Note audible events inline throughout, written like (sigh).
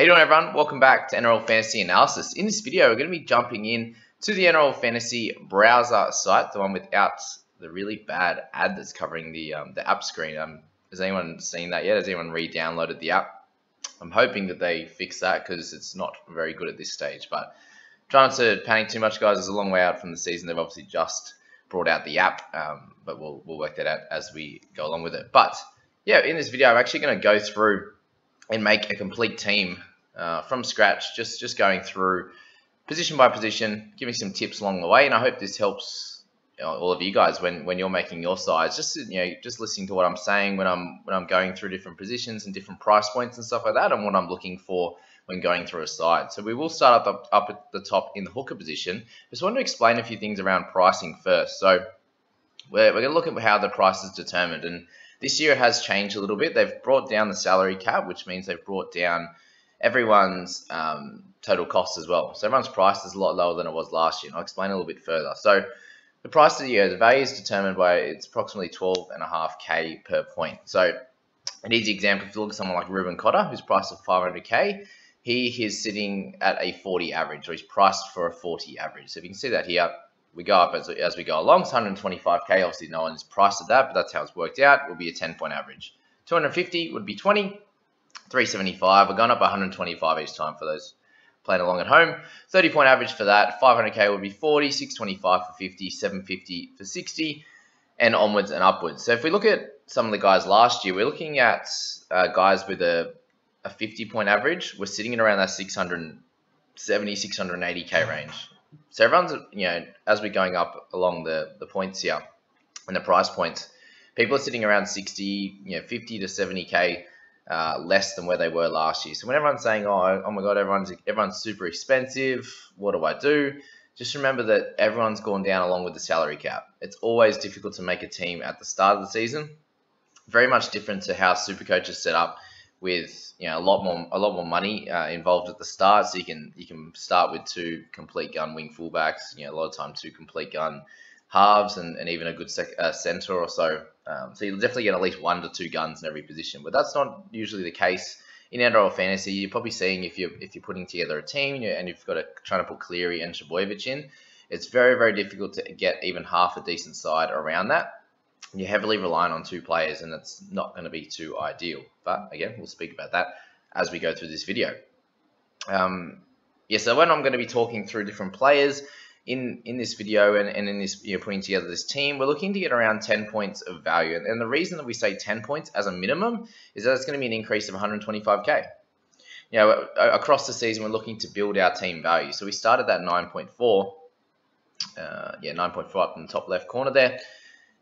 You doing everyone? Welcome back to NRL Fantasy Analysis. In this video, we're going to be jumping in to the NRL Fantasy browser site, the one without the really bad ad that's covering the um, the app screen. Um, has anyone seen that yet? Has anyone re-downloaded the app? I'm hoping that they fix that because it's not very good at this stage. But try not to panic too much, guys. It's a long way out from the season. They've obviously just brought out the app, um, but we'll, we'll work that out as we go along with it. But yeah, in this video, I'm actually going to go through and make a complete team uh, from scratch, just just going through position by position, giving some tips along the way, and I hope this helps all of you guys when when you're making your sides. Just you know, just listening to what I'm saying when I'm when I'm going through different positions and different price points and stuff like that, and what I'm looking for when going through a side. So we will start up up at the top in the hooker position. Just want to explain a few things around pricing first. So we're, we're going to look at how the price is determined and this year it has changed a little bit. They've brought down the salary cap, which means they've brought down everyone's um, total cost as well. So everyone's price is a lot lower than it was last year. And I'll explain a little bit further. So the price of the year, the value is determined by it's approximately 12.5k per point. So an easy example, if you look at someone like Reuben Cotter, who's priced at 500k, he is sitting at a 40 average, or he's priced for a 40 average. So if you can see that here, we go up as, as we go along. It's 125k. Obviously, no one's priced at that, but that's how it's worked out. It will be a 10 point average. 250 would be 20. 375. We're going up 125 each time for those playing along at home. 30 point average for that. 500k would be 40, 625 for 50, 750 for 60, and onwards and upwards. So if we look at some of the guys last year, we're looking at uh, guys with a, a 50 point average. We're sitting in around that 670, 680k range. So everyone's, you know, as we're going up along the, the points here and the price points, people are sitting around 60, you know, 50 to 70k uh, less than where they were last year. So when everyone's saying, "Oh, oh my God, everyone's everyone's super expensive," what do I do? Just remember that everyone's gone down along with the salary cap. It's always difficult to make a team at the start of the season. Very much different to how Supercoach is set up, with you know a lot more a lot more money uh, involved at the start. So you can you can start with two complete gun wing fullbacks. You know a lot of time two complete gun halves and, and even a good sec, uh, center or so. Um, so you'll definitely get at least one to two guns in every position, but that's not usually the case in NRL fantasy. You're probably seeing if you're if you're putting together a team and you've got a trying to put Cleary and Trbojevic in, it's very very difficult to get even half a decent side around that. You're heavily relying on two players, and it's not going to be too ideal. But again, we'll speak about that as we go through this video. Um, yeah, so when I'm going to be talking through different players, in in this video and, and in this you know, putting together this team, we're looking to get around 10 points of value. And, and the reason that we say 10 points as a minimum is that it's going to be an increase of 125k. You know, across the season, we're looking to build our team value. So we started that 9.4, uh, yeah, 9.4 up in the top left corner there.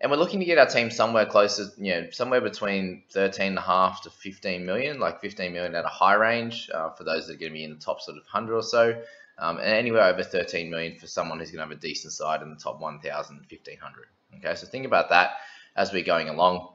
And we're looking to get our team somewhere closer, you know, somewhere between 13.5 to 15 million, like 15 million at a high range uh, for those that are going to be in the top sort of 100 or so um, and anywhere over 13 million for someone who's going to have a decent side in the top 1,000, 1,500. Okay, so think about that as we're going along.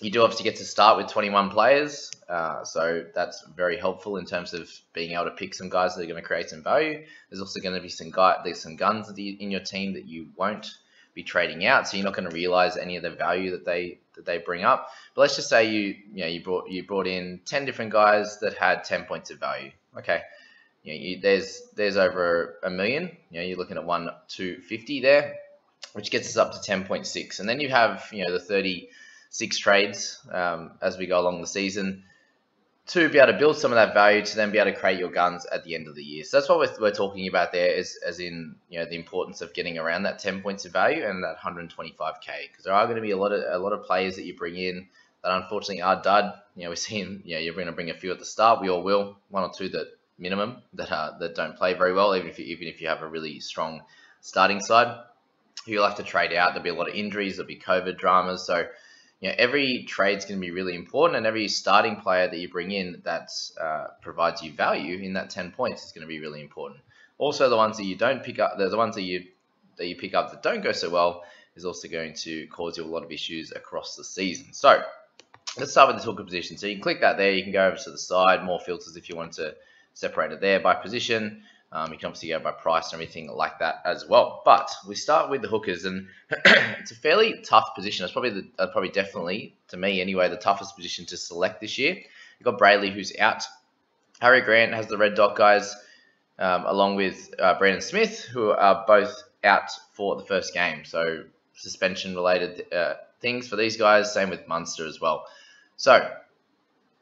You do obviously get to start with 21 players, uh, so that's very helpful in terms of being able to pick some guys that are going to create some value. There's also going to be some guy, there's some guns in your team that you won't be trading out, so you're not going to realize any of the value that they that they bring up. But let's just say you you know you brought you brought in 10 different guys that had 10 points of value. Okay, you know, you, there's there's over a million. You know, you're looking at one two fifty there, which gets us up to ten point six, and then you have you know the thirty six trades um, as we go along the season to be able to build some of that value to then be able to create your guns at the end of the year. So that's what we're, we're talking about there, is as in you know the importance of getting around that ten points of value and that 125k, because there are going to be a lot of a lot of players that you bring in that unfortunately are dud. You know, we're seeing you know you're going to bring a few at the start. We all will, one or two that minimum that uh, that don't play very well, even if you, even if you have a really strong starting side. You'll have to trade out. There'll be a lot of injuries. There'll be COVID dramas. So, you know, every trade's going to be really important, and every starting player that you bring in that uh, provides you value in that ten points is going to be really important. Also, the ones that you don't pick up, the ones that you that you pick up that don't go so well, is also going to cause you a lot of issues across the season. So, let's start with the hooker position. So you can click that there. You can go over to the side, more filters if you want to separated there by position. Um, you can obviously go by price and everything like that as well. But we start with the hookers, and (clears throat) it's a fairly tough position. It's probably the, uh, probably definitely to me anyway the toughest position to select this year. You've got Brailey who's out Harry Grant has the red dot guys, um, along with uh, Brandon Smith, who are both out for the first game. So suspension related uh, things for these guys. Same with Munster as well. So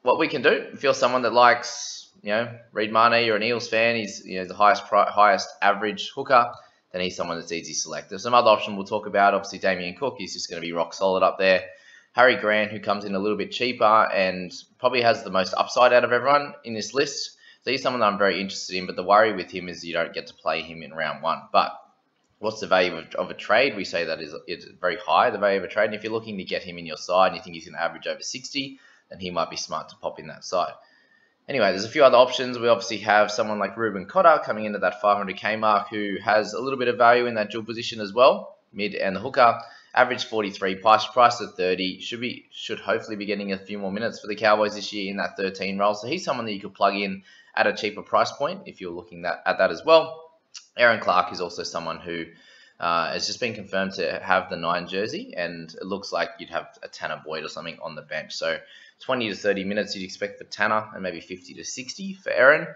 what we can do, if you're someone that likes, you know, Reed Mahoney, you're an Eels fan, he's you know the highest highest average hooker, then he's someone that's easy select. There's some other option we'll talk about. Obviously, Damien Cook, he's just going to be rock solid up there. Harry Grant, who comes in a little bit cheaper and probably has the most upside out of everyone in this list. So he's someone that I'm very interested in, but the worry with him is you don't get to play him in round one. But what's the value of, of a trade? We say that is it's very high, the value of a trade. And if you're looking to get him in your side and you think he's going to average over 60, then he might be smart to pop in that side. Anyway, there's a few other options. We obviously have someone like Reuben Cotter coming into that 500k mark who has a little bit of value in that dual position as well, mid and the hooker. Average 43, price price at 30. Should be should hopefully be getting a few more minutes for the Cowboys this year in that 13 role. So he's someone that you could plug in at a cheaper price point if you're looking that, at that as well. Aaron Clark is also someone who uh, has just been confirmed to have the nine jersey, and it looks like you'd have a Tanah Boyd or something on the bench. So 20 to 30 minutes you'd expect for Tanah, and maybe 50 to 60 for Aaron.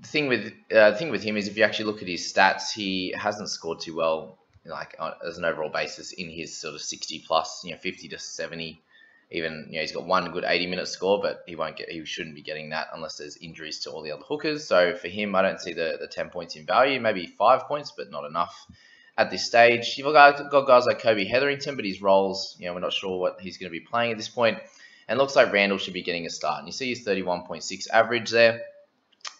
The thing with uh, the thing with him is if you actually look at his stats, he hasn't scored too well, like as an overall basis in his sort of 60 plus, you know, 50 to 70 even you know he's got one good 80 minute score, but he won't get he shouldn't be getting that unless there's injuries to all the other hookers. So for him, I don't see the the 10 points in value, maybe five points, but not enough at this stage. You've got, guys like Kobe Hetherington, but his roles, you know, we're not sure what he's going to be playing at this point. And looks like Randall should be getting a start. And you see his 31.6 average there,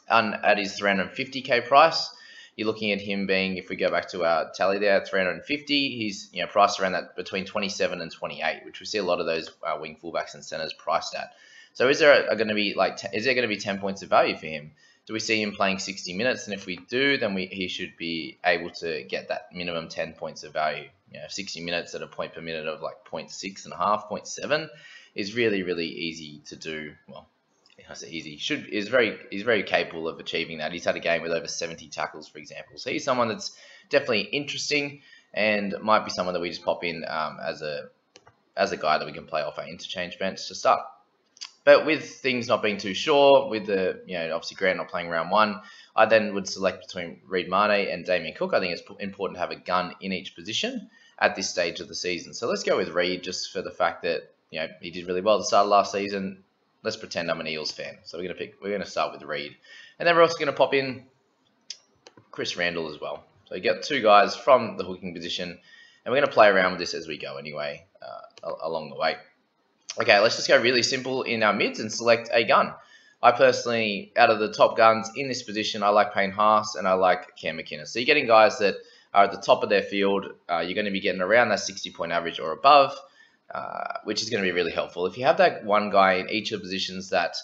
and at his 350k price you're looking at him being, if we go back to our tally there, 350. He's you know priced around that between 27 and 28, which we see a lot of those uh, wing fullbacks and centers priced at. So is there going to be like, is there going to be 10 points of value for him? Do we see him playing 60 minutes? And if we do, then we he should be able to get that minimum 10 points of value. You know, 60 minutes at a point per minute of like 0.6 and a half, 0.7 is really, really easy to do. Well, I say easy. Should is very he's very capable of achieving that. He's had a game with over 70 tackles, for example. So he's someone that's definitely interesting and might be someone that we just pop in um, as a as a guy that we can play off our interchange bench to start. But with things not being too sure, with the you know obviously Grant not playing round one, I then would select between Reed Mahoney and Damien Cook. I think it's important to have a gun in each position at this stage of the season. So let's go with Reed just for the fact that you know he did really well at the start of last season let's pretend I'm an Eels fan. So we're gonna pick. We're gonna start with Reed, and then we're also gonna pop in Chris Randall as well. So you get two guys from the hooking position, and we're gonna play around with this as we go anyway uh, along the way. Okay, let's just go really simple in our mids and select a gun. I personally, out of the top guns in this position, I like Payne Haas and I like Cam McInnes. So you're getting guys that are at the top of their field. Uh, you're going to be getting around that 60 point average or above. Uh, which is going to be really helpful. If you have that one guy in each of the positions that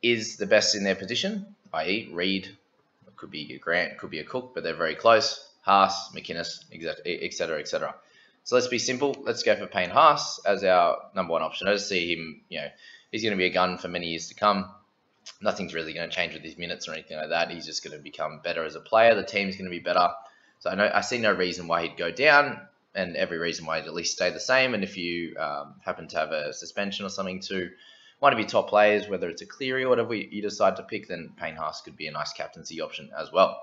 is the best in their position, i.e. Reed, could be a Grant, could be a Cook, but they're very close, Haas, McInnes, etc., etc. So let's be simple. Let's go for Payne Haas as our number one option. I just see him, you know, he's going to be a gun for many years to come. Nothing's really going to change with his minutes or anything like that. He's just going to become better as a player. The team's going to be better. So I know I see no reason why he'd go down and every reason why he'd at least stay the same. And if you um, happen to have a suspension or something to one of your top players, whether it's a Cleary or whatever you decide to pick, then Payne Haas could be a nice captaincy option as well.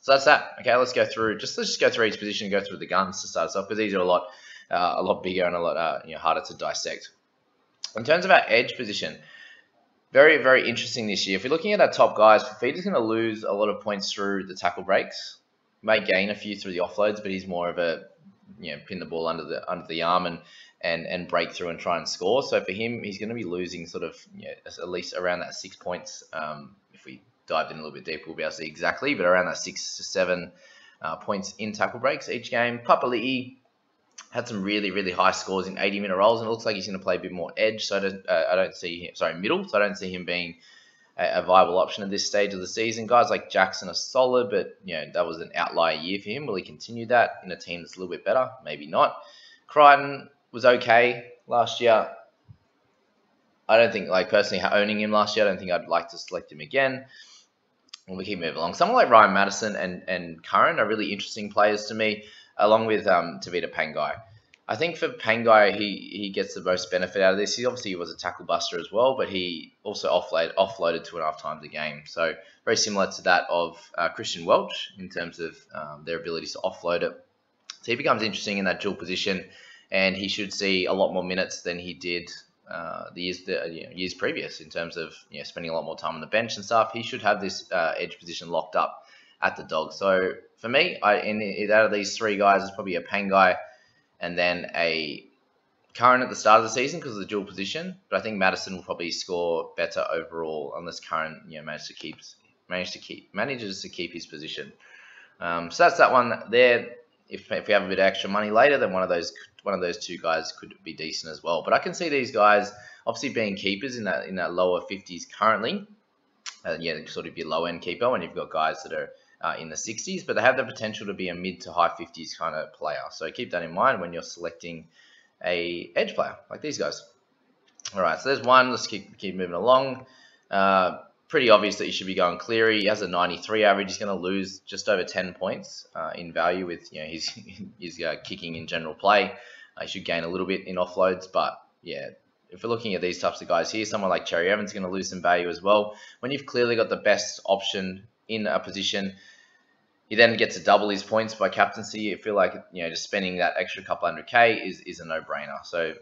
So that's that. Okay, let's go through. Just let's just go through each position and go through the guns to start us off because these are a lot, uh, a lot bigger and a lot uh, you know, harder to dissect. In terms of our edge position, very very interesting this year. If we're looking at our top guys, Fifita's going to lose a lot of points through the tackle breaks. May gain a few through the offloads, but he's more of a you know pin the ball under the under the arm and and and break through and try and score. So for him, he's going to be losing sort of you know, at least around that six points. Um, dived in a little bit deeper, we'll be able to see exactly, but around that six to seven uh, points in tackle breaks each game. Papali'i had some really really high scores in 80 minute rolls, and it looks like he's going to play a bit more edge. So I don't, uh, I don't see him sorry middle. So I don't see him being a, viable option at this stage of the season. Guys like Jackson are solid, but you know that was an outlier year for him. Will he continue that in a team that's a little bit better? Maybe not. Crichton was okay last year. I don't think, like personally, owning him last year, I don't think I'd like to select him again. We keep moving along, someone like Ryan Matterson and and Curran are really interesting players to me, along with um, Tevita Pangai. I think for Pangai, he he gets the most benefit out of this. He obviously was a tackle buster as well, but he also offloaded offloaded two and a half times a game. So very similar to that of uh, Christian Welch in terms of um, their abilities to offload it. So he becomes interesting in that dual position, and he should see a lot more minutes than he did uh, the years the, you know, years previous in terms of you know, spending a lot more time on the bench and stuff. He should have this uh, edge position locked up at the dog. So for me, I in, out of these three guys, it's probably a Pangai and then a Curran at the start of the season because of the dual position. But I think Matterson will probably score better overall unless Curran you know manages to keep manage to keep manages to keep his position. Um, so that's that one there. If, if we have a bit of extra money later, then one of those one of those two guys could be decent as well. But I can see these guys obviously being keepers in that in that lower 50s currently. Uh, yeah, sort of your low end keeper when you've got guys that are uh, in the 60s, but they have the potential to be a mid to high 50s kind of player. So keep that in mind when you're selecting a edge player like these guys. All right, so there's one. Let's keep keep moving along. Uh, pretty obvious that you should be going Cleary. He has a 93 average. He's going to lose just over 10 points uh, in value with you know his (laughs) his uh, kicking in general play. Uh, he should gain a little bit in offloads, but yeah, if we're looking at these types of guys here, someone like Cherry Evans is going to lose some value as well. When you've clearly got the best option in a position, he then gets to double his points by captaincy. I feel like you know just spending that extra couple hundred k is, is a no brainer. So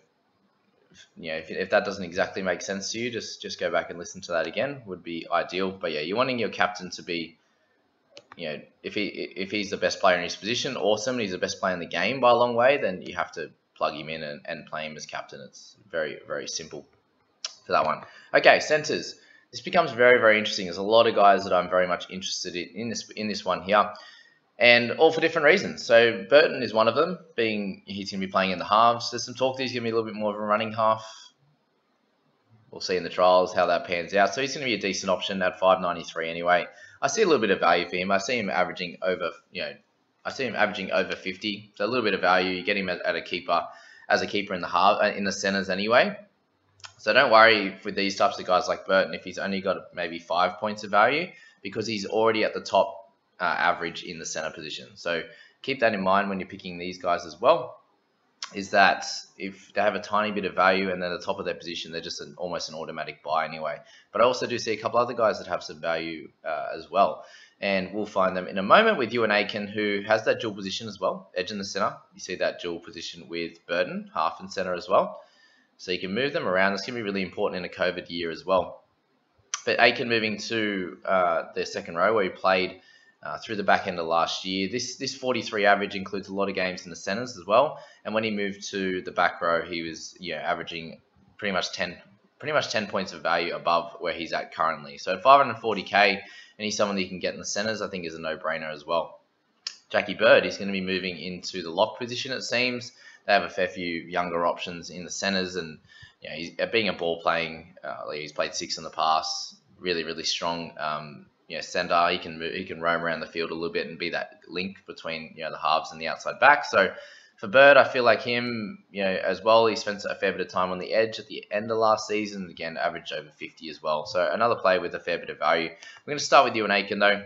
you know if, if that doesn't exactly make sense to you, just just go back and listen to that again. Would be ideal. But yeah, you're wanting your captain to be you know if he if he's the best player in his position, awesome. He's the best player in the game by a long way. Then you have to plug him in and, and play him as captain. It's very very simple for that one. Okay, centers this becomes very, very interesting. There's a lot of guys that I'm very much interested in in this in this one here, and all for different reasons. So Burton is one of them, being he's going to be playing in the halves. There's some talk that he's going to be a little bit more of a running half. We'll see in the trials how that pans out. So he's going to be a decent option at 593 anyway. I see a little bit of value for him. I see him averaging over, you know, I see him averaging over 50. So a little bit of value. You get him at, a keeper, as a keeper in the half, uh, in the centers anyway. So don't worry with these types of guys like Burton if he's only got maybe five points of value because he's already at the top uh, average in the center position. So keep that in mind when you're picking these guys as well. Is that if they have a tiny bit of value and they're at the top of their position, they're just an, almost an automatic buy anyway. But I also do see a couple other guys that have some value uh, as well. And we'll find them in a moment with Euan Aitken, who has that dual position as well, edge in the center. You see that dual position with Burton, half and center as well. So you can move them around. This can be really important in a COVID year as well. But Aitken moving to uh, the second row where he played uh, through the back end of last year. This this 43 average includes a lot of games in the centers as well. And when he moved to the back row, he was you know, averaging pretty much 10 pretty much 10 points of value above where he's at currently. So 540k, and he's someone that you can get in the centers, I think is a no-brainer as well. Jackie Bird, is going to be moving into the lock position, it seems they have a fair few younger options in the centres, and know, he's, being a ball playing, uh, he's played six in the past, really really strong. Um, you know, centre, he can move, he can roam around the field a little bit and be that link between you know the halves and the outside back. So for Bird, I feel like him, you know, as well. He spent a fair bit of time on the edge at the end of last season. Again, averaged over 50 as well. So another player with a fair bit of value. I'm going to start with Euan Aitken though.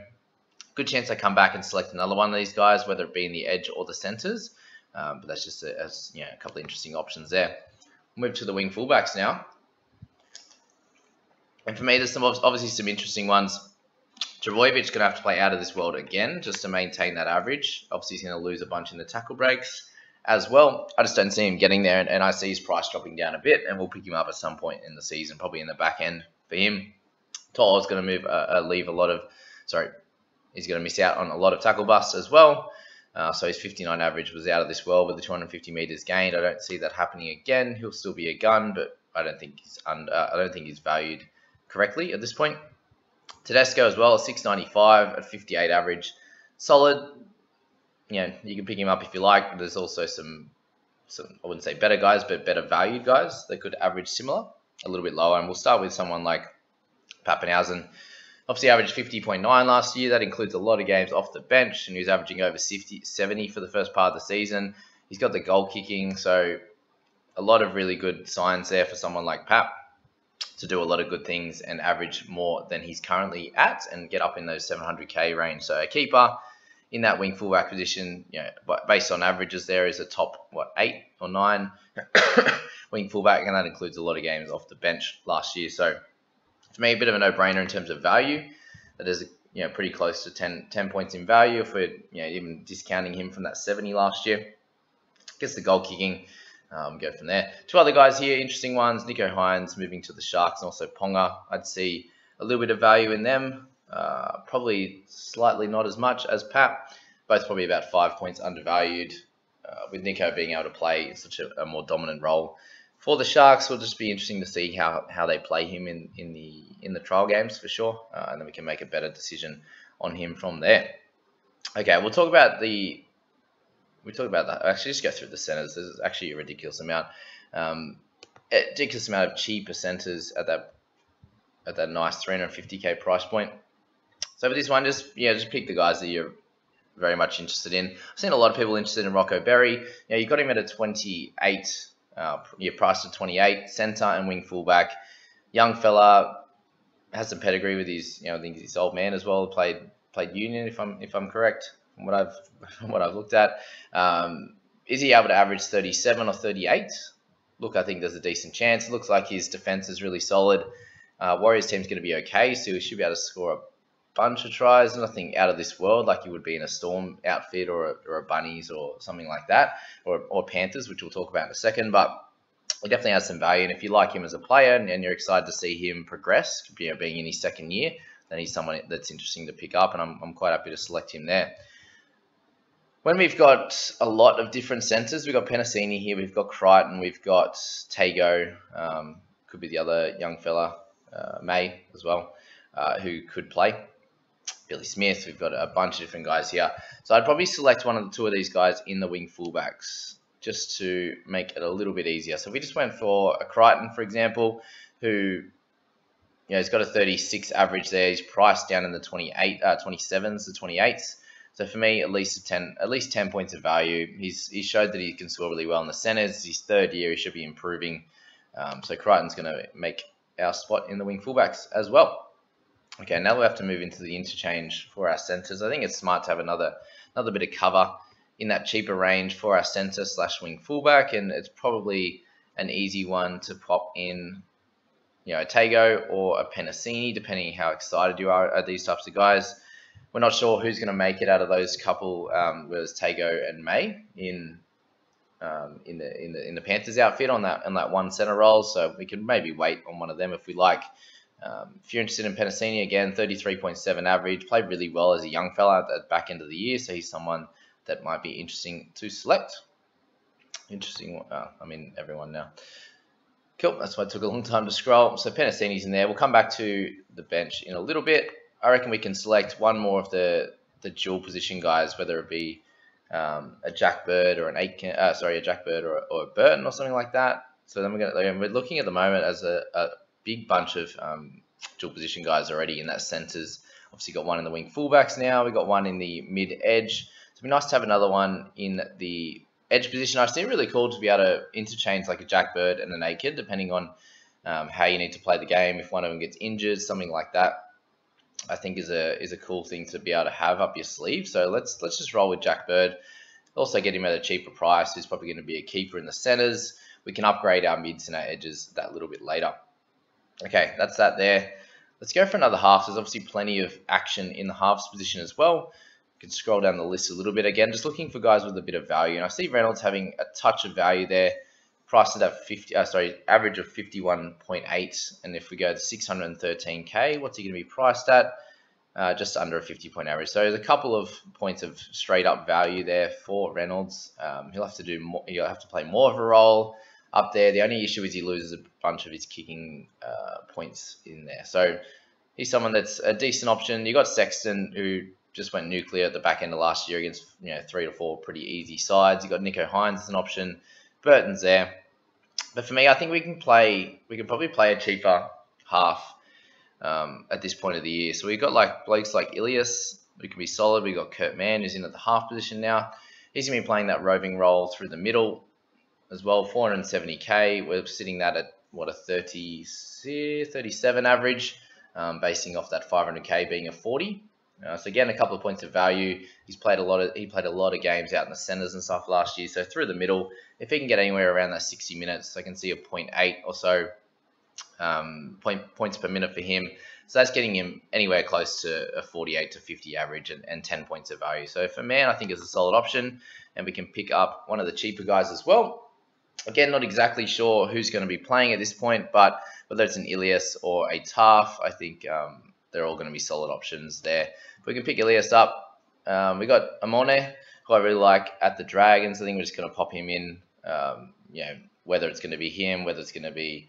Good chance I come back and select another one of these guys, whether it be in the edge or the centres. Um, but that's just a, a, you know, a couple of interesting options there. move to the wing fullbacks now. And for me, there's some obviously some interesting ones. Trbojevic going to have to play out of this world again just to maintain that average. Obviously, he's going to lose a bunch in the tackle breaks as well. I just don't see him getting there, and, and I see his price dropping down a bit, and we'll pick him up at some point in the season, probably in the back end for him. is going to move, uh, uh, leave a lot of, sorry, he's going to miss out on a lot of tackle busts as well. Uh, so his 59 average was out of this world with the 250 meters gained. I don't see that happening again. He'll still be a gun, but I don't think he's under, uh, I don't think he's valued correctly at this point. Tedesco as well, 695 at 58 average, solid. You know, you can pick him up if you like. But there's also some, some I wouldn't say better guys, but better valued guys that could average similar, a little bit lower. And we'll start with someone like Papenhuyzen. Obviously, averaged 50.9 last year. That includes a lot of games off the bench, and he was averaging over 50, 70 for the first part of the season. He's got the goal kicking, so a lot of really good signs there for someone like Pap to do a lot of good things and average more than he's currently at and get up in those 700k range. So a keeper in that wing fullback position, you know, based on averages, there is a top what eight or nine (coughs) wing fullback, and that includes a lot of games off the bench last year. So for me, a bit of a no-brainer in terms of value. That is you know pretty close to 10, 10 points in value if we're you know even discounting him from that 70 last year. Gets the goal kicking. Um, go from there. Two other guys here, interesting ones. Nicho Hynes moving to the Sharks and also Ponga. I'd see a little bit of value in them. Uh, probably slightly not as much as Pat. Both probably about five points undervalued. Uh, with Nicho being able to play in such a, a, more dominant role for the Sharks, will just be interesting to see how, how they play him in, in the in the trial games for sure, uh, and then we can make a better decision on him from there. Okay, we'll talk about the we talk about that. Actually, just go through the centers. There's actually a ridiculous amount, um, ridiculous amount of cheaper centers at that at that nice 350k price point. So for this one, just yeah, just pick the guys that you're very much interested in. I've seen a lot of people interested in Rocco Berry. You you got him at a 28, uh, you're priced at 28, center and wing fullback. Young fella has some pedigree with his, you know, I think his old man as well. Played played Union if I'm if I'm correct from what I've (laughs) from what I've looked at. Um, is he able to average 37 or 38? Look, I think there's a decent chance. It looks like his defense is really solid. Uh, Warriors team's going to be okay, so he should be able to score a bunch of tries. Nothing out of this world, like you would be in a Storm outfit or a, or a Bunnies or something like that, or, or Panthers, which we'll talk about in a second. But he definitely has some value, and if you like him as a player and, and you're excited to see him progress, you know, being in his second year, then he's someone that's interesting to pick up, and I'm, I'm quite happy to select him there. When we've got a lot of different centres, we've got Penisini here, we've got Crichton, we've got Tago, um, could be the other young fella uh, May as well, uh, who could play. Billy Smith, we've got a bunch of different guys here. So I'd probably select one of the two of these guys in the wing fullbacks just to make it a little bit easier. So if we just went for a Crichton, for example, who you know, he's got a 36 average there. He's priced down in the 28, uh, 27s to 28s. So for me, at least 10, at least 10 points of value. He's he showed that he can score really well in the centers. His third year, he should be improving. Um, so Crichton's going to make our spot in the wing fullbacks as well. Okay, now we have to move into the interchange for our centers. I think it's smart to have another another bit of cover in that cheaper range for our center slash wing fullback, and it's probably an easy one to pop in, you know, a Tago or a Penisini, depending how excited you are at these types of guys. We're not sure who's going to make it out of those couple, um, whereas Tago and May in um, in the in the in the Panthers outfit on that on that one center role. So we can maybe wait on one of them if we like. Um, if you're interested in Penisini, again, 33.7 average, played really well as a young fella at the back end of the year, so he's someone that might be interesting to select. Interesting, uh, I mean, everyone now. Cool, that's why it took a long time to scroll. So Penisini's in there. We'll come back to the bench in a little bit. I reckon we can select one more of the, the dual position guys, whether it be um, a Jack Bird or an Aitken, uh, sorry, a Jack Bird or, or a Burton or something like that. So then we're going to, we're looking at the moment as a, a big bunch of um, dual position guys already in that centres. Obviously got one in the wing fullbacks now. We got one in the mid edge. So it'd be nice to have another one in the edge position. I've seen really cool to be able to interchange like a Jack Bird and an Aitken, depending on um, how you need to play the game. If one of them gets injured, something like that. I think is a is a cool thing to be able to have up your sleeve. So let's let's just roll with Jack Bird. Also get him at a cheaper price. He's probably going to be a keeper in the centers. We can upgrade our mids and our edges that little bit later. Okay, that's that there. Let's go for another half. There's obviously plenty of action in the halves position as well. You can scroll down the list a little bit again, just looking for guys with a bit of value. And I see Reynolds having a touch of value there priced at that 50, uh, sorry, average of 51.8. And if we go to 613K, what's he going to be priced at? Uh, just under a 50 point average. So there's a couple of points of straight up value there for Reynolds. Um, he'll have to do more, he'll have to play more of a role up there. The only issue is he loses a bunch of his kicking uh, points in there. So he's someone that's a decent option. You got Sexton who just went nuclear at the back end of last year against you know three to four pretty easy sides. You got Nicho Hynes as an option. Burton's there. But for me, I think we can play. We can probably play a cheaper half um, at this point of the year. So we've got like blokes like Ilias who can be solid. We've got Kurt Mann who's in at the half position now. He's going to be playing that roving role through the middle as well. 470k. We're sitting that at what a 30, 37 average, um, basing off that 500k being a 40. Uh, so again, a couple of points of value. He's played a lot of he played a lot of games out in the centers and stuff last year. So through the middle, if he can get anywhere around that 60 minutes, I can see a 0.8 or so um, point, points per minute for him. So that's getting him anywhere close to a 48 to 50 average and, and 10 points of value. So for Mann, I think it's a solid option, and we can pick up one of the cheaper guys as well. Again, not exactly sure who's going to be playing at this point, but whether it's an Ilias or a Taaffe, I think um, they're all going to be solid options there. If we can pick Elias up, um, we got Amone, who I really like at the Dragons. I think we're just going to pop him in. Um, you know, whether it's going to be him, whether it's going to be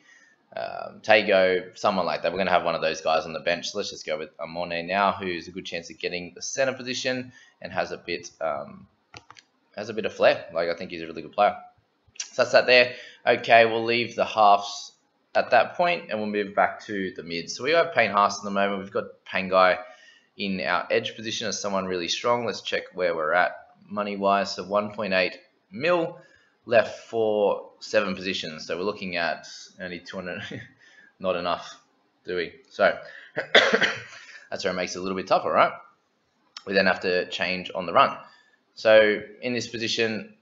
um, Tago, someone like that. We're going to have one of those guys on the bench. So let's just go with Amone now, who's a good chance of getting the center position and has a bit um, has a bit of flair. Like I think he's a really good player. So that's that there. Okay, we'll leave the halves at that point and we'll move back to the mids. So we have Payne Haas at the moment. We've got Pangai in our edge position as someone really strong. Let's check where we're at money wise. So 1.8 mil left for seven positions. So we're looking at only 200, (laughs) not enough, do we? So (coughs) that's where it makes it a little bit tougher, right? We then have to change on the run. So in this position,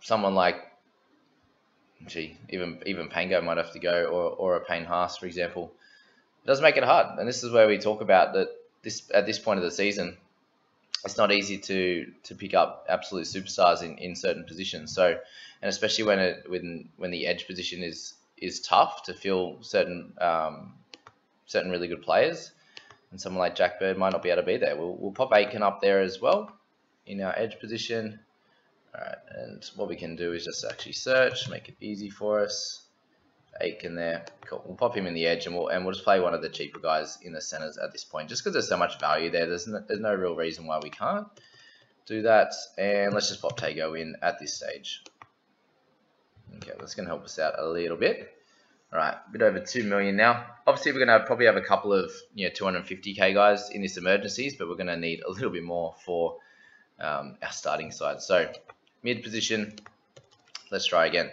someone like, gee, even even Pango might have to go, or, or a Payne Haas, for example. It does make it hard. And this is where we talk about that this at this point of the season, it's not easy to to pick up absolute superstars in, in certain positions. So, and especially when it when when the edge position is is tough to fill certain um, certain really good players, and someone like Jack Bird might not be able to be there. We'll, we'll pop Aitken up there as well in our edge position. All right, and what we can do is just actually search, make it easy for us. Aitken there. Cool. We'll pop him in the edge and we'll and we'll just play one of the cheaper guys in the centers at this point, just because there's so much value there. There's no, there's no real reason why we can't do that. And let's just pop Tago in at this stage. Okay, that's going to help us out a little bit. All right, a bit over two million now. Obviously, we're going to probably have a couple of you know 250k guys in this emergencies, but we're going to need a little bit more for um, our starting side. So mid position. Let's try again.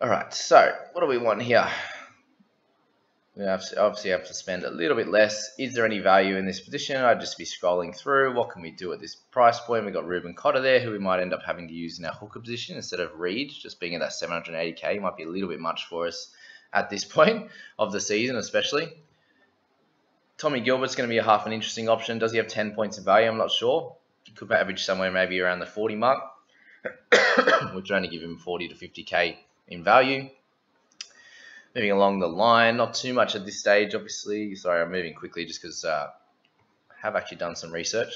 All right, so what do we want here? We obviously have to spend a little bit less. Is there any value in this position? I'd just be scrolling through. What can we do at this price point? We've got Reuben Cotter there, who we might end up having to use in our hooker position instead of Reed, just being at that 780k might be a little bit much for us at this (laughs) point of the season, especially. Tommy Gilbert's going to be a half an interesting option. Does he have 10 points of value? I'm not sure. He could average somewhere maybe around the 40 mark, (coughs) which would only give him 40 to 50k in value. Moving along the line, not too much at this stage, obviously. Sorry, I'm moving quickly just because uh, I have actually done some research,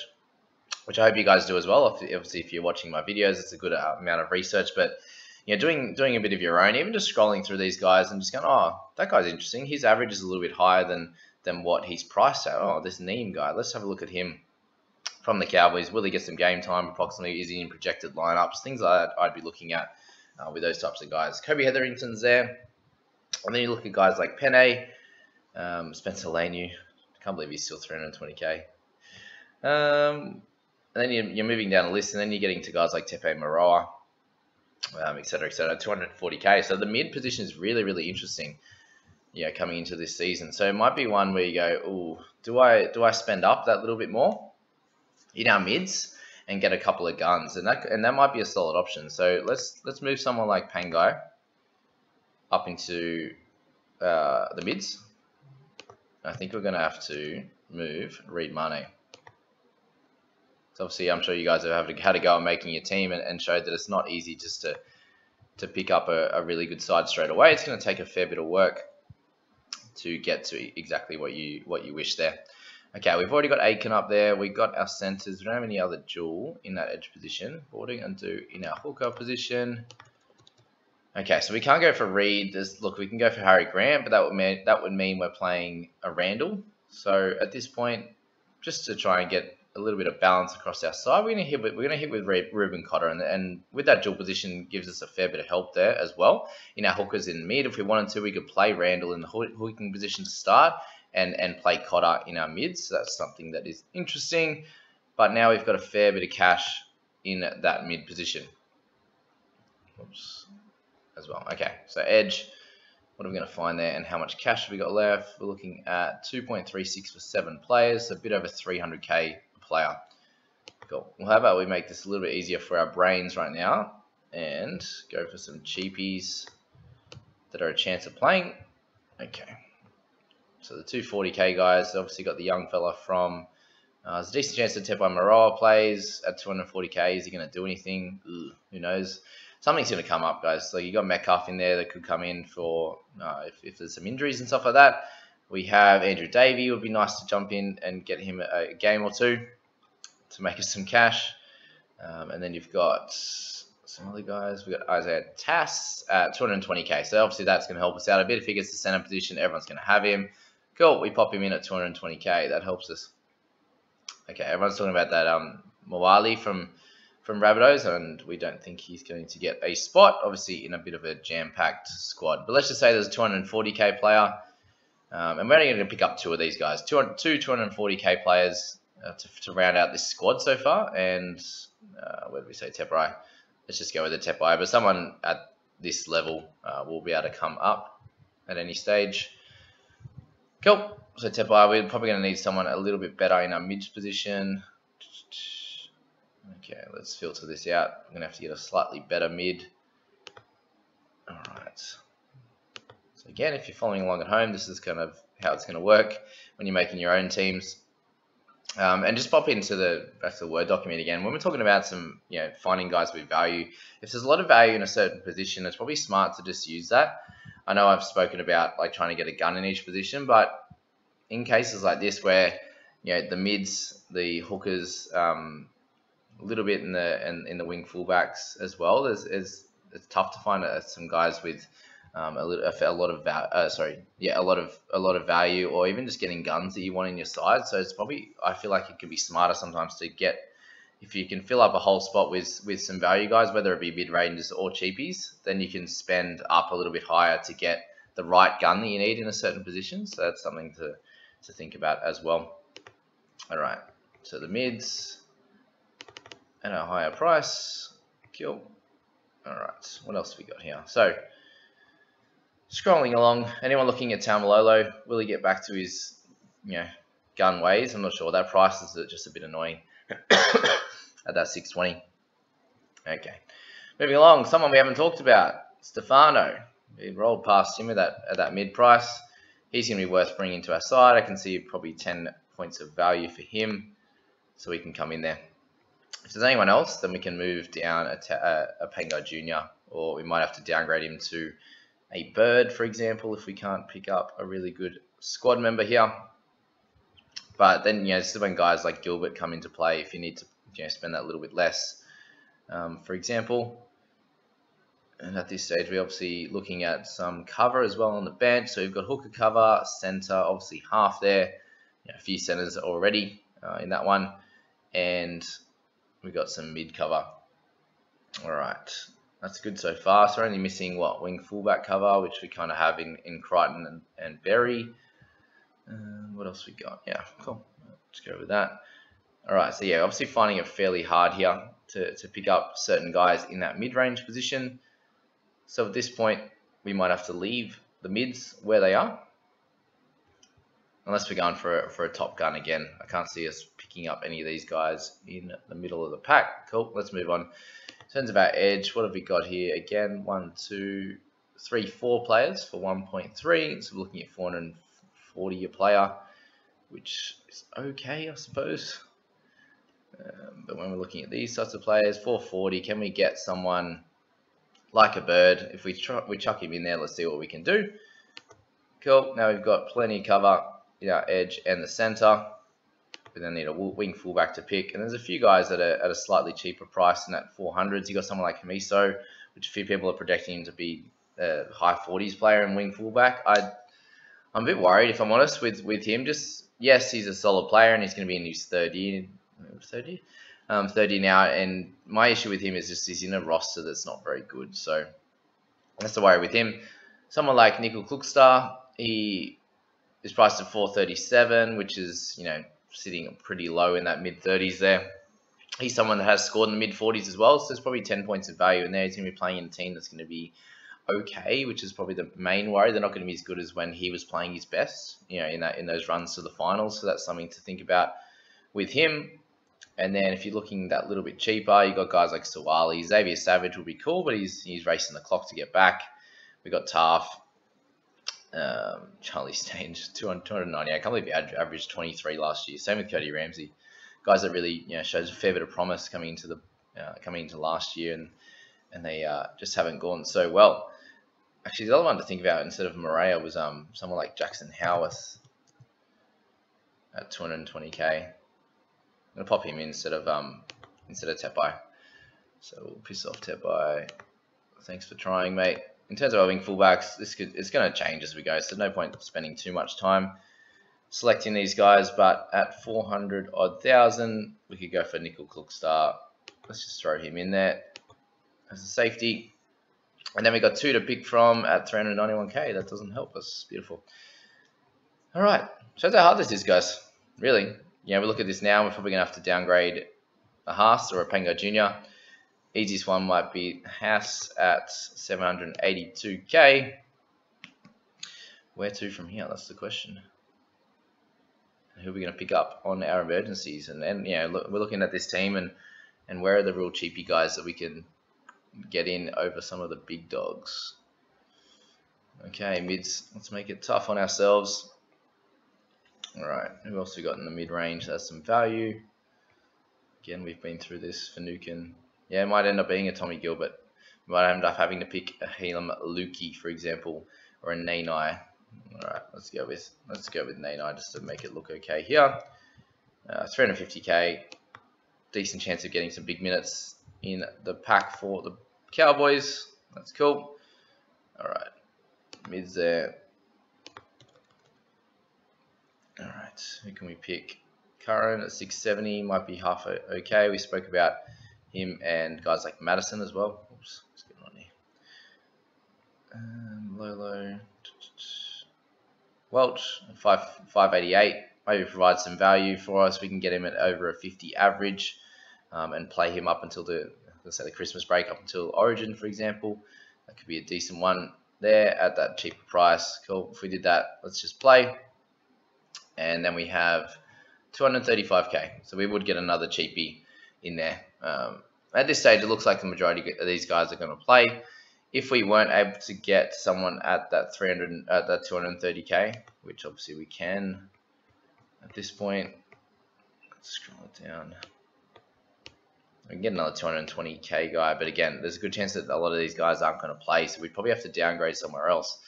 which I hope you guys do as well. Obviously, if you're watching my videos, it's a good uh, amount of research, but you know, doing doing a bit of your own, even just scrolling through these guys and just going, oh, that guy's interesting. His average is a little bit higher than than what he's priced at. Oh, this Neem guy, let's have a look at him from the Cowboys. Will he get some game time? Approximately, is he in projected lineups? Things like that I'd be looking at uh, with those types of guys. Kobe Hetherington's there. And then you look at guys like Penne, um, Spencer Leniu. I can't believe he's still 320k. Um, and then you're, you're, moving down the list, and then you're getting to guys like Tepai Moeroa, um, et cetera, et cetera, 240k. So the mid position is really, really interesting. Yeah, coming into this season, so it might be one where you go, "Oh, do I do I spend up that little bit more in our mids?" And get a couple of guns, and that and that might be a solid option. So let's let's move someone like Pangai up into uh, the mids. I think we're going to have to move Reed Mane. So obviously, I'm sure you guys have had to go on making your team and, and showed that it's not easy just to to pick up a, a really good side straight away. It's going to take a fair bit of work to get to exactly what you what you wish there. Okay, we've already got Aitken up there. We've got our centers. We don't have any other jewel in that edge position. Boarding and undo in our hooker position. Okay, so we can't go for Reed. There's, look, we can go for Harry Grant, but that would mean that would mean we're playing a Randall. So at this point, just to try and get a little bit of balance across our side, we're gonna hit with we're gonna hit with Reuben Cotter, and, and with that dual position gives us a fair bit of help there as well. In our hookers in mid, if we wanted to, we could play Randall in the hooking position to start, and, and play Cotter in our mids. So that's something that is interesting. But now we've got a fair bit of cash in that mid position. Oops. As well. Okay, so edge. what are we going to find there and how much cash have we got left? We're looking at 2.36 for seven players, so a bit over 300k a player. Cool. Well, how about we make this a little bit easier for our brains right now and go for some cheapies that are a chance of playing. Okay. So the 240k guys obviously got the young fella from. Uh, there's a decent chance that Tepai Moeroa plays at 240k. Is he going to do anything? Ugh, who knows? Something's going to come up, guys. So you got Metcalf in there that could come in for uh, if, if there's some injuries and stuff like that. We have Andrew Davey. It would be nice to jump in and get him a, a game or two to make us some cash. Um, and then you've got some other guys. We've got Isaiah Tass at 220k. So obviously that's going to help us out a bit. If he gets the center position, everyone's going to have him. Cool. We pop him in at 220k. That helps us. Okay, everyone's talking about that um Moale from from Rabbitohs, and we don't think he's going to get a spot. Obviously, in a bit of a jam-packed squad. But let's just say there's a 240k player, um, and we're only going to pick up two of these guys. Two, two 240k players uh, to, to round out this squad so far. And uh, where do we say Tepai? Let's just go with the Tepai. But someone at this level uh, will be able to come up at any stage. Cool. So Tepai, we're probably going to need someone a little bit better in our mid position. Okay, let's filter this out. I'm going to have to get a slightly better mid. Alright. So again, if you're following along at home, this is kind of how it's going to work when you're making your own teams. Um, and just pop into the back to the Word document again. When we're talking about some, you know, finding guys with value, if there's a lot of value in a certain position, it's probably smart to just use that. I know I've spoken about like trying to get a gun in each position, but in cases like this where you know the mids, the hookers, um, a little bit in the in, in the wing fullbacks as well, there's, there's it's tough to find uh, some guys with um, a, little, a, lot of value. Uh, sorry, yeah, a lot of a lot of value, or even just getting guns that you want in your side. So it's probably I feel like it can be smarter sometimes to get if you can fill up a whole spot with with some value guys, whether it be mid ranges or cheapies, then you can spend up a little bit higher to get the right gun that you need in a certain position. So that's something to to think about as well. All right, so the mids and a higher price. Kill. All right, what else we got here? So Scrolling along, anyone looking at Taumalolo, will he get back to his, you know, gun ways? I'm not sure. That price is just a bit annoying (coughs) at that 620. Okay. Moving along, someone we haven't talked about, Stefano. We rolled past him at that, at that mid price. He's going to be worth bringing to our side. I can see probably 10 points of value for him, so we can come in there. If there's anyone else, then we can move down a, a, a Pangai Jr., or we might have to downgrade him to a bird, for example, if we can't pick up a really good squad member here. But then, you know, this is when guys like Gilbert come into play if you need to you know, spend that little bit less, um, for example. And at this stage, we're obviously looking at some cover as well on the bench. So we've got hooker cover, center, obviously half there. You know, a few centers already uh, in that one. And we've got some mid cover. All right. That's good so far. So we're only missing what wing fullback cover, which we kind of have in in Crichton and, and Berry. Uh, what else we got? Yeah, cool. Let's go with that. All right. So yeah, obviously finding it fairly hard here to to pick up certain guys in that mid range position. So at this point, we might have to leave the mids where they are. Unless we're going for a, for a top gun again. I can't see us picking up any of these guys in the middle of the pack. Cool, let's move on. In terms of our edge, what have we got here? Again, one, two, three, four players for 1.3. So we're looking at 440 a player, which is okay, I suppose. Um, but when we're looking at these sorts of players, 440, can we get someone like a bird? If we we chuck him in there, let's see what we can do. Cool. Now we've got plenty of cover in our edge and the center. We then need a wing fullback to pick. And there's a few guys that are at a slightly cheaper price than that 400s. You got someone like Hamiso, which a few people are projecting him to be a high 40s player and wing fullback. I, I'm a bit worried, if I'm honest, with, with him. Just, yes, he's a solid player and he's going to be in his third year. Third year? Um, third year now. And my issue with him is just he's in a roster that's not very good. So that's the worry with him. Someone like Nickel Klukstad, he is priced at 437, which is, you know, sitting pretty low in that mid 30s there. He's someone that has scored in the mid 40s as well, so there's probably 10 points of value in there. He's going to be playing in a team that's going to be okay, which is probably the main worry. They're not going to be as good as when he was playing his best, you know, in that in those runs to the finals. So that's something to think about with him. And then if you're looking that little bit cheaper, you got guys like Sawali, Xavier Savage will be cool, but he's he's racing the clock to get back. We got Taaffe, um, Charlie (laughs) Staines, 290. I can't believe he averaged 23 last year. Same with Cody Ramsey. Guys that really you know shows a fair bit of promise coming into the uh, coming into last year, and and they uh, just haven't gone so well. Actually, the other one to think about instead of Moeroa was um someone like Jackson Howarth at 220k. I'm gonna pop him instead of um instead of Tepai. So we'll piss off Tepai. Thanks for trying, mate. In terms of having fullbacks, this could it's gonna change as we go. So no point spending too much time selecting these guys. But at 400 odd thousand, we could go for Nickel Klokstad. Let's just throw him in there as a safety. And then we got two to pick from at 391k. That doesn't help us. Beautiful. All right. Shows how hard this is, guys. Really. Yeah, we look at this now. We're probably going to have to downgrade a Haas or a Pangai Jr. Easiest one might be Haas at 782k. Where to from here? That's the question. Who are we going to pick up on our emergencies? And then, you know, look, we're looking at this team and, and where are the real cheapy guys that we can get in over some of the big dogs. Okay, mids. Let's make it tough on ourselves. Alright, who else we got in the mid-range? That's some value. Again, we've been through this. Finucane. Yeah, it might end up being a Tommy Gilbert. We might end up having to pick a Heilum Luki, for example, or a Nanai. Alright, let's go with let's go with Nanai just to make it look okay here. Uh, 350k. Decent chance of getting some big minutes in the pack for the Cowboys. That's cool. All right, mids there. All right, who can we pick? Curran at 670 might be half okay. We spoke about him and guys like Matterson as well. Oops, let's on here. Um, Lolo, Welch, 5, 588. Maybe provide some value for us. We can get him at over a 50 average um, and play him up until the let's say the Christmas break up until Origin, for example. That could be a decent one there at that cheaper price. Cool. If we did that, let's just play. And then we have 235k. So we would get another cheapie in there. Um, at this stage, it looks like the majority of these guys are going to play. If we weren't able to get someone at that 300, at that 230k, which obviously we can at this point, let's scroll it down. We can get another 220k guy, but again, there's a good chance that a lot of these guys aren't going to play, so we'd probably have to downgrade somewhere else.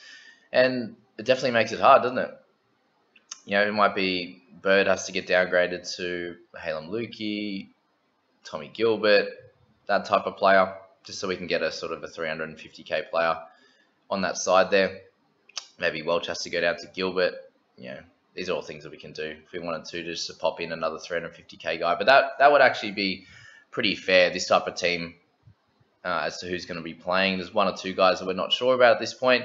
And it definitely makes it hard, doesn't it? You know, it might be Bird has to get downgraded to Heilum Luki, Tommy Gilbert, that type of player, just so we can get a sort of a 350k player on that side there. Maybe Welch has to go down to Gilbert. You know, these are all things that we can do if we wanted to just to pop in another 350k guy. But that that would actually be pretty fair, this type of team, uh, as to who's going to be playing. There's one or two guys that we're not sure about at this point,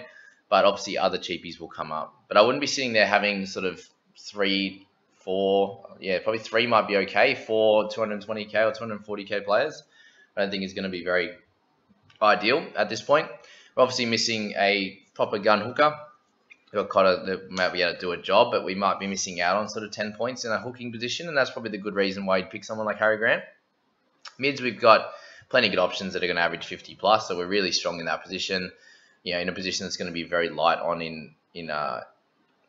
but obviously other cheapies will come up. But I wouldn't be sitting there having sort of three, four, yeah, probably three might be okay, four 220k or 240k players. I don't think it's going to be very ideal at this point. We're obviously missing a proper gun hooker. We've got that might be able to do a job, but we might be missing out on sort of 10 points in a hooking position, and that's probably the good reason why you'd pick someone like Harry Grant. Mids, we've got plenty of good options that are going to average 50 plus, so we're really strong in that position. You know, in a position that's going to be very light on in in uh,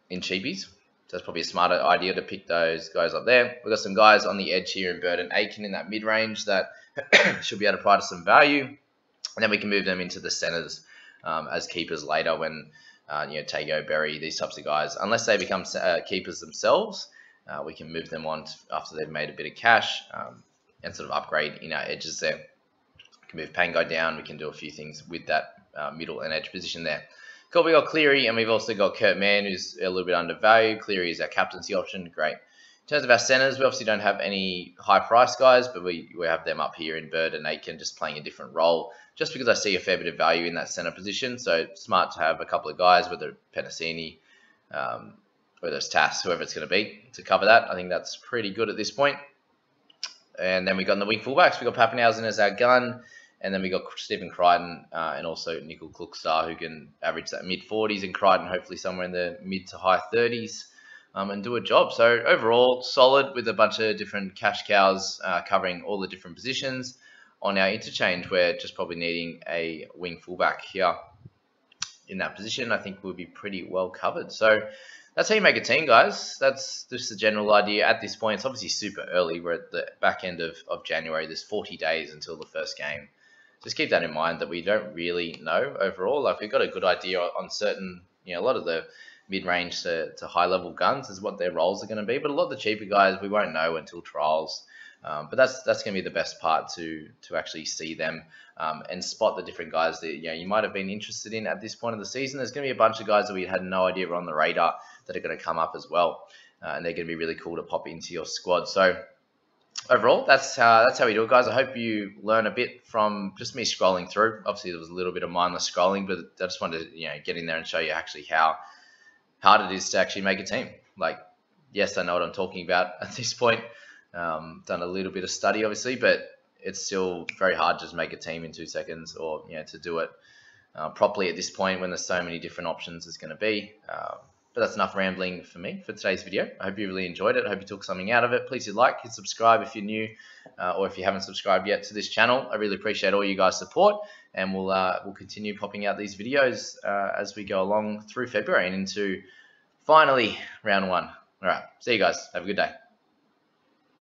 in cheapies. So that's probably a smarter idea to pick those guys up there. We've got some guys on the edge here in Burton Aitken in that mid range that (clears throat) should be able to provide us some value. And then we can move them into the centers um, as keepers later when, uh, you know, Tago, Berry, these types of guys, unless they become uh, keepers themselves, uh, we can move them on after they've made a bit of cash. Um, and sort of upgrade in our edges there. We can move Pangai down. We can do a few things with that uh, middle and edge position there. Cool, we got Cleary, and we've also got Kurt Mann, who's a little bit undervalued. Cleary is our captaincy option. Great. In terms of our centers, we obviously don't have any high price guys, but we, we have them up here in Bird and Aitken just playing a different role, just because I see a fair bit of value in that center position. So smart to have a couple of guys, whether Penasini, um, whether it's Tass, whoever it's going to be, to cover that. I think that's pretty good at this point. And then we got in the wing fullbacks, we got Papenhuyzen as our gun, And then we got Stephen Crichton uh, and also Nickel Klukstar who can average that mid 40s and Crichton hopefully somewhere in the mid to high 30s um, and do a job. So overall, solid with a bunch of different cash cows uh, covering all the different positions. On our interchange, we're just probably needing a wing fullback here in that position. I think we'll be pretty well covered. So that's how you make a team, guys. That's just the general idea at this point. It's obviously super early. We're at the back end of, of January. There's 40 days until the first game just keep that in mind that we don't really know overall. Like we've got a good idea on certain, you know, a lot of the mid-range to, to high-level guns is what their roles are going to be. But a lot of the cheaper guys we won't know until trials. Um, but that's that's going to be the best part to to actually see them um, and spot the different guys that you know you might have been interested in at this point of the season. There's going to be a bunch of guys that we had no idea were on the radar that are going to come up as well, uh, and they're going to be really cool to pop into your squad. So overall, that's how that's how we do it, guys. I hope you learn a bit from just me scrolling through. Obviously, there was a little bit of mindless scrolling, but I just wanted to you know get in there and show you actually how hard it is to actually make a team. Like, yes, I know what I'm talking about (laughs) at this point. Um, done a little bit of study, obviously, but it's still very hard to just make a team in two seconds, or you know to do it uh, properly at this point when there's so many different options. There's going to be. Um, but that's enough rambling for me for today's video. I hope you really enjoyed it. I hope you took something out of it. Please hit like, hit subscribe if you're new, uh, or if you haven't subscribed yet to this channel. I really appreciate all you guys' support, and we'll uh, we'll continue popping out these videos uh, as we go along through February and into finally round one. All right, see you guys. Have a good day.